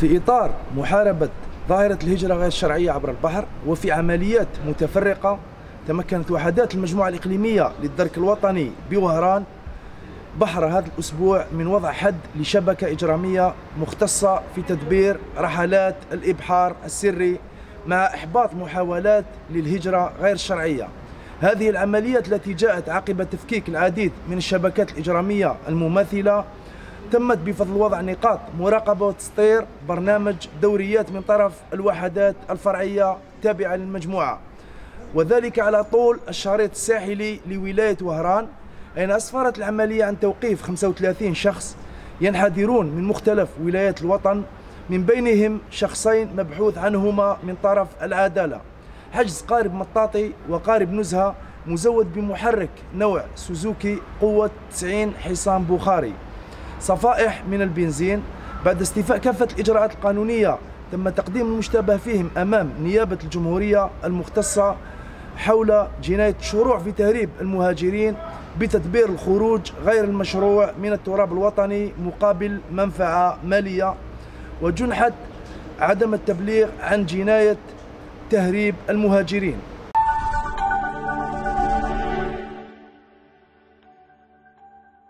في إطار محاربة ظاهرة الهجرة غير الشرعية عبر البحر وفي عمليات متفرقة تمكنت وحدات المجموعة الإقليمية للدرك الوطني بوهران بحر هذا الأسبوع من وضع حد لشبكة إجرامية مختصة في تدبير رحلات الإبحار السري مع إحباط محاولات للهجرة غير الشرعية. هذه العمليات التي جاءت عقب تفكيك العديد من الشبكات الإجرامية المماثلة تمت بفضل وضع نقاط مراقبة وتسطير برنامج دوريات من طرف الوحدات الفرعية التابعة للمجموعة. وذلك على طول الشريط الساحلي لولاية وهران أين أسفرت العملية عن توقيف 35 شخص ينحدرون من مختلف ولايات الوطن من بينهم شخصين مبحوث عنهما من طرف العدالة. حجز قارب مطاطي وقارب نزهة مزود بمحرك نوع سوزوكي قوة 90 حصان بخاري صفائح من البنزين بعد استيفاء كافة الإجراءات القانونية تم تقديم المشتبه فيهم أمام نيابة الجمهورية المختصة حول جناية شروع في تهريب المهاجرين بتدبير الخروج غير المشروع من التراب الوطني مقابل منفعة مالية وجنحة عدم التبليغ عن جناية تهريب المهاجرين.